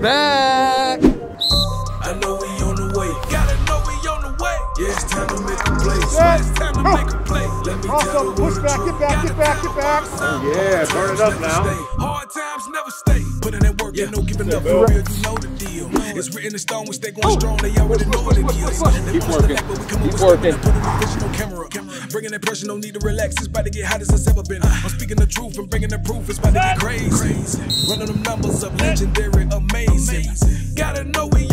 back. I know we on the way. Gotta know we on the way. Yeah, it's time to make a play. Yeah, it's time to make a play. Let me tell you push back, get back, get back, get back. Oh, yeah, turn it up now. Hard times never stay. Put in that work, yeah. no giving up for real. You know the deal. It's written in stone. We stay going strong. They already know what it is. Keep working. Keep working. Camera. Bringing that pressure, no need to relax. It's about to get hot as it's ever been. I'm speaking the truth and bringing the proof. It's about to get crazy. Running them numbers up, legendary, amazing. Gotta know we on the way.